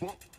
What?